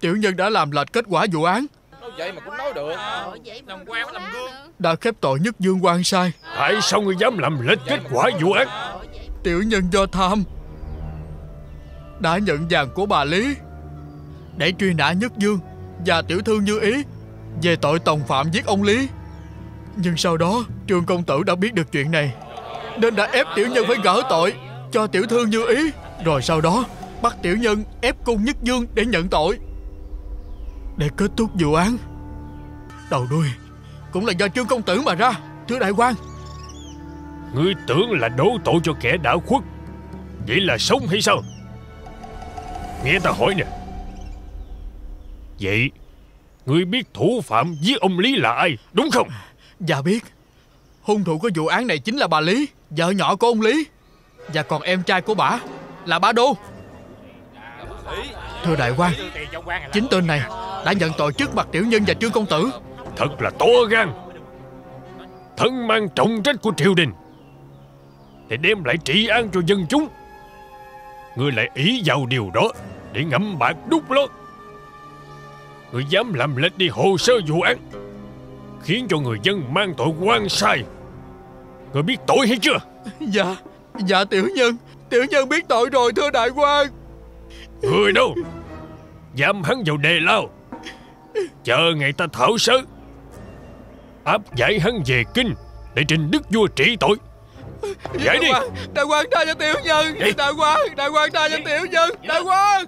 Tiểu nhân đã làm lệch kết quả vụ án. Nói vậy mà cũng nói được. Làm quan làm gương. Đã khép tội nhất dương quan sai. Tại sao ngươi dám làm lệch kết quả vụ án? Tiểu nhân do tham. Đã nhận vàng của bà Lý Để truy nã nhất dương Và tiểu thư như ý Về tội tòng phạm giết ông Lý. Nhưng sau đó Trương công tử đã biết được chuyện này Nên đã ép tiểu nhân phải gỡ tội Cho tiểu thư như ý. Rồi sau đó bắt tiểu nhân ép cung nhất dương để nhận tội Để kết thúc vụ án. Đầu đuôi Cũng là do trương công tử mà ra Thưa đại quan Ngươi tưởng là đổ tội cho kẻ đã khuất Vậy là sống hay sao? Nghe ta hỏi nè. Vậy Ngươi biết thủ phạm giết ông Lý là ai Đúng không? Dạ biết. Hung thủ của vụ án này chính là bà Lý Vợ nhỏ của ông Lý. Và còn em trai của bà Là bà Đô Thưa đại quan Chính tên này đã nhận tội trước mặt tiểu nhân và trương công tử. Thật là to gan. Thân mang trọng trách của triều đình. Để đem lại trị an cho dân chúng. Ngươi lại ý vào điều đó Để ngậm bạc đút lót. Ngươi dám làm lệch đi hồ sơ vụ án Khiến cho người dân mang tội quan sai. Ngươi biết tội hay chưa? Dạ Dạ tiểu nhân Tiểu nhân biết tội rồi thưa đại quan Người đâu? Dám hắn vào đề lao. Chờ ngày ta thảo sớ. Áp giải hắn về kinh Để trình đức vua trị tội. Giải đi. Đại quan Đại quan tha cho tiểu nhân. Đại quan Đại quan tha cho tiểu nhân. Đại quan